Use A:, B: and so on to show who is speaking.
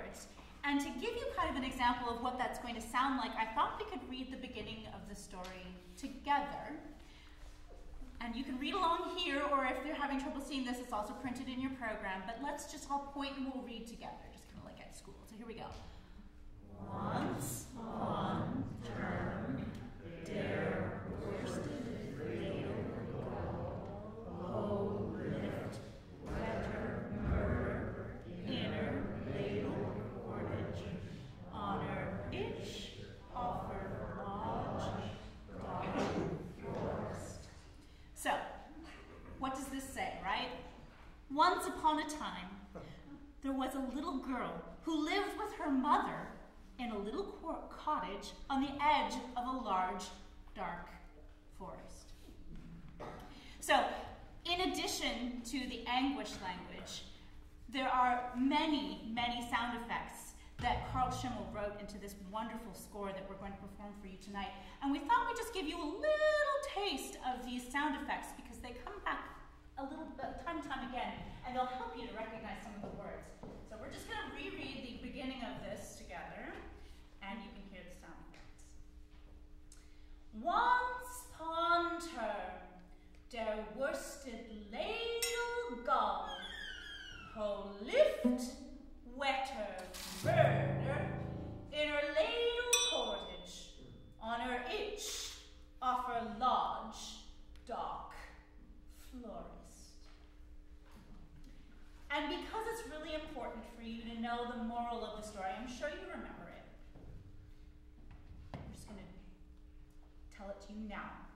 A: words. And to give you kind of an example of what that's going to sound like, I thought we could read the beginning of the story together. And you can read along here, or if you're having trouble seeing this, it's also printed in your program. But let's just all point and we'll read together, just kind of like at school. So here we go. Once on term, there worsted oh, lift, wetter, murder, inner, ladle, cordage, honor, itch, offer, lodge, dog, forest. So, what does this say, right? Once upon a time, there was a little girl who lived with her mother in a little cottage on the edge of a large, dark forest. So, in addition to the Anguish Languish, there are many, many sound effects that Carl Schimmel wrote into this wonderful score that we're going to perform for you tonight. And we thought we'd just give you a little taste of these sound effects because they come back a little bit time and time again, and they'll help you to recognize some of the words. So we're just going to reread the beginning of this together, and you can hear the sound effects. Once upon term, der worsted ladle gall, ho lift, wetter, murder, in her ladle cottage, on her itch, off her lodge, dark florist. And because it's really important for you to know the moral of the story, I'm sure you remember it. I'm just going to tell it to you now